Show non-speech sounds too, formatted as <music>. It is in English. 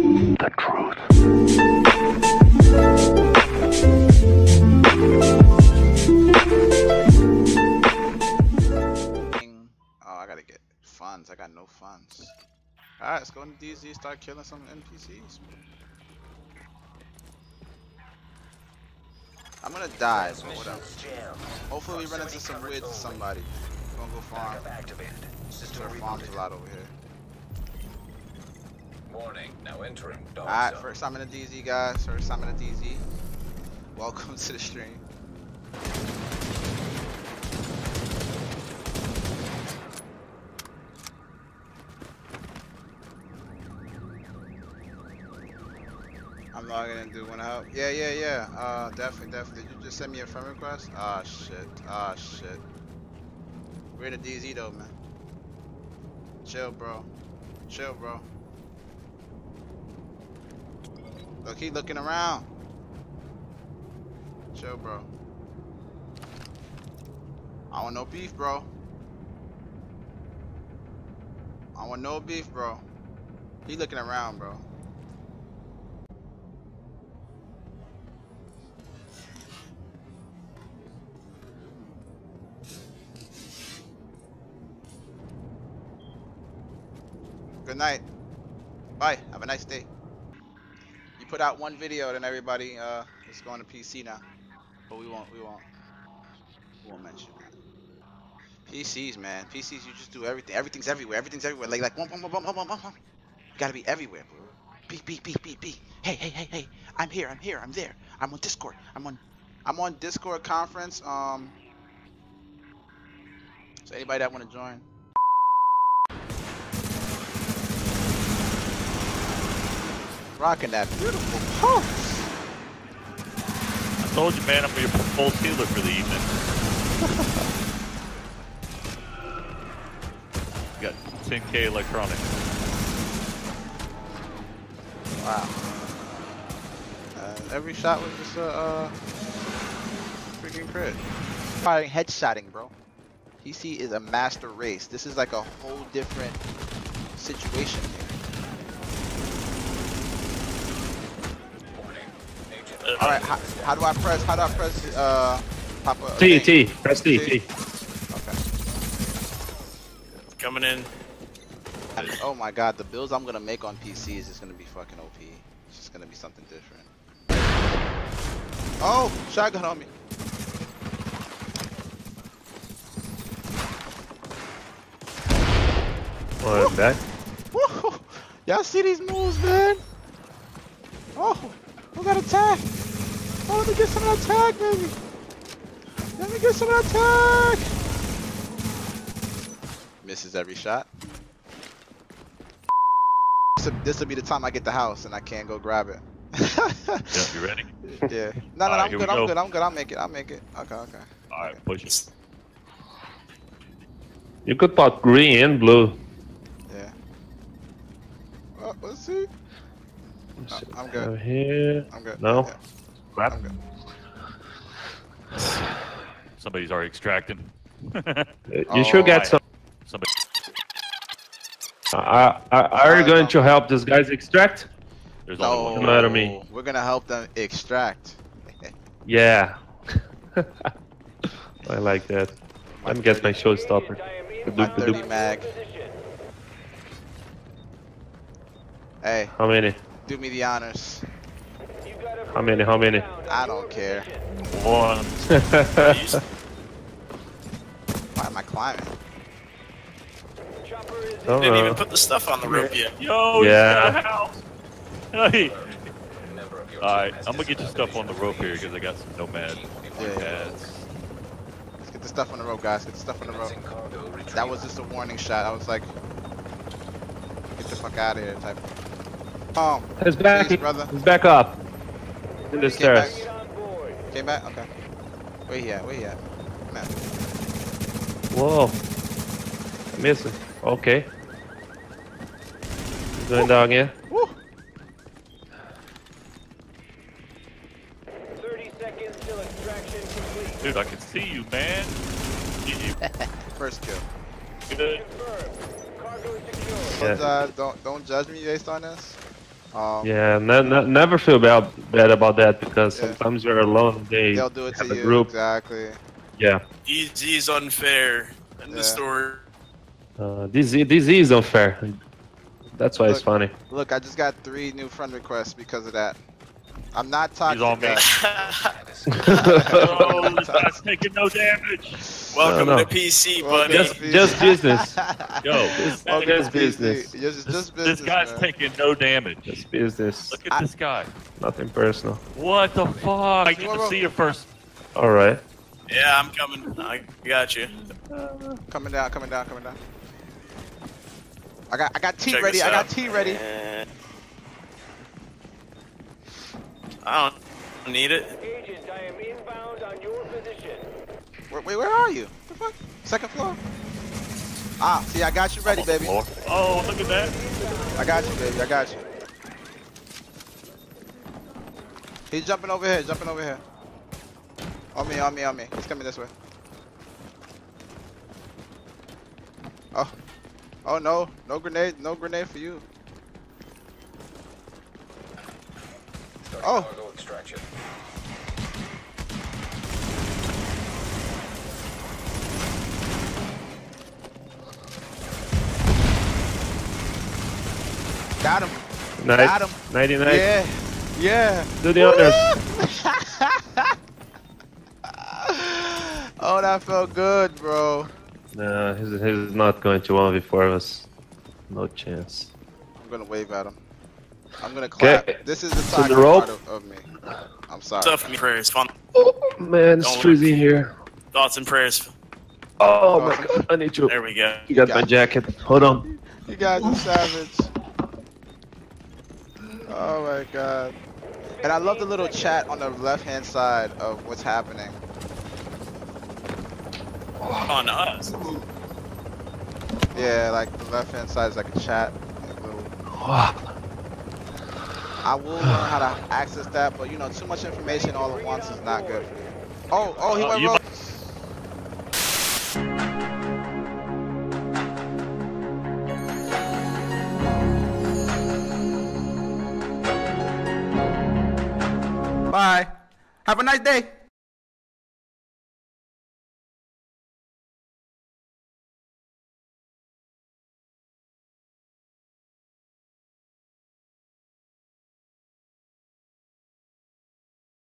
The truth. Oh, I gotta get funds. I got no funds. Alright, let's go into DZ, start killing some NPCs. I'm gonna die, but whatever. Hopefully we run into some weird somebody. We're gonna go farm. There are farms a lot over here. Warning, now entering dog Alright, first time in the DZ, guys. First time in the DZ. Welcome to the stream. I'm logging in, dude. Wanna help? Yeah, yeah, yeah. Uh, definitely, definitely. Did you just send me a friend request? Ah, shit. Ah, shit. We're in the DZ though, man. Chill, bro. Chill, bro. Look, he looking around. Chill, bro. I want no beef, bro. I want no beef, bro. He looking around, bro. Good night. Bye. Have a nice day. Put out one video, then everybody uh is going to PC now. But we won't. We won't. We won't mention that. PCs, man. PCs, you just do everything. Everything's everywhere. Everything's everywhere. Like like boom, boom, boom, boom, boom. You gotta be everywhere, bro. Beep, beep, beep, beep, beep. Hey, hey, hey, hey. I'm here. I'm here. I'm there. I'm on Discord. I'm on. I'm on Discord conference. Um. So anybody that want to join. Rocking that beautiful pulse. I told you, man, I'm your full healer for the evening. <laughs> Got 10k electronics. Wow. Uh, every shot was just a uh, freaking crit. Firing headshotting, bro. PC is a master race. This is like a whole different situation here. Warning. Agent Uh, All right, how, how do I press? How do I press? Uh, pop a T, thing? T, press T, T. T. Okay. Coming in. Oh my God, the builds I'm gonna make on PC is just gonna be fucking OP. It's just gonna be something different. Oh, shotgun on me. I'm back. Woo! Y'all see these moves, man? Oh, we got attack. Oh, let me get some of that attack, baby. Let me get some of that attack. Misses every shot. This will be the time I get the house and I can't go grab it. <laughs> Yeah, you ready? yeah. No, no, no Alright, I'm here we good. I'm go. good. I'm good. I'll make it. I'll make it. Okay, okay. Alright, push it. You could put green and blue. Yeah. Oh, let's see. No, uh, I'm good. Here. I'm good. No? Yeah, Crap. Somebody's already extracting. <laughs> You Oh, should get I- some. Somebody. Are, are, are you going to help these guys extract? There's No, only one. Come of me. We're gonna help them extract. <laughs> Yeah. <laughs> I like that. Let me get my showstopper. My 30 mag. Hey, How many? do me the honors. How many? How many? I don't care. One. <laughs> Why am I climbing? Don't Didn't even put the stuff on the rope yet. Yo, Yeah. yeah. house. <laughs> Hey. member of your Alright, I'm gonna get your stuff on the rope here because I got some nomad Yeah, yeah. pads. Let's get the stuff on the rope, guys. Get the stuff on the rope. Commencing cargo retrieval. That was just a warning shot. I was like, get the fuck out of here, type. Oh, He's back. Please, brother. He's back up. In the He came back. stairs. came back. Okay. Where he at? Where he at? Man. Whoa. Missing. Okay. He's going down here. Woo! 30 seconds till extraction complete. Dude, I can see you, man. Get you <laughs> First kill. good. Confirmed. Cargo is secure. Yeah. Don't, uh, don't don't judge me based on this. Um, Yeah, ne- ne- never feel bad, bad about that because Yeah. sometimes you're alone. They They'll do it to have a you. group. Exactly. Yeah. Easy's unfair. in Yeah. the story. Uh, this i- this is unfair. That's why it's funny. Look, I just got three new friend requests because of that. I'm not toxic. on me. guys. Oh, this guy's taking no damage. Welcome no. to PC, buddy. Just- just business. <laughs> Yo, this, Welcome just business. Yes, it's this, just this guy's man. taking no damage. It's business. Look at I- this guy. Nothing personal. What the fuck? I get to see you first. All right. yeah, I'm coming. I got you. Coming down, coming down, coming down. I got, I got tea Check ready. I got out. tea ready. Eh. I don't need it. Agent, I am inbound on your position. Wait, wait, where are you? The fuck? Second floor. Ah, see, I got you ready, baby. Floor. Oh, look at that. I got you, baby. I got you. He's jumping over here. Jumping over here. On me, on me, on me. He's coming this way. Oh. Oh no. No grenade. No grenade for you. Oh. cargo. Got him. Nice. Got him. 99. Yeah. Yeah. Do the honors. <laughs> oh, that felt good, bro. No, he's, he's not going to 1v4 us. No chance. I'm gonna wave at him. I'm gonna clap. Okay. This is the So the rope? part of, of me. I'm sorry. Stuff me prayers. Fun Oh, man, it's Don't freezing here. thoughts and prayers. Oh my god, I need to. There we go. You got my Got- jacket. Hold on. You guys are savage. Oh my god. And I love the little chat on the left hand side of what's happening. On us. Yeah, like the left hand side is like a chat. like little- I will learn how to access that, but you know, too much information all at once is not good for you. Oh, oh, he Oh, went you rogue. Bye. Have a nice day.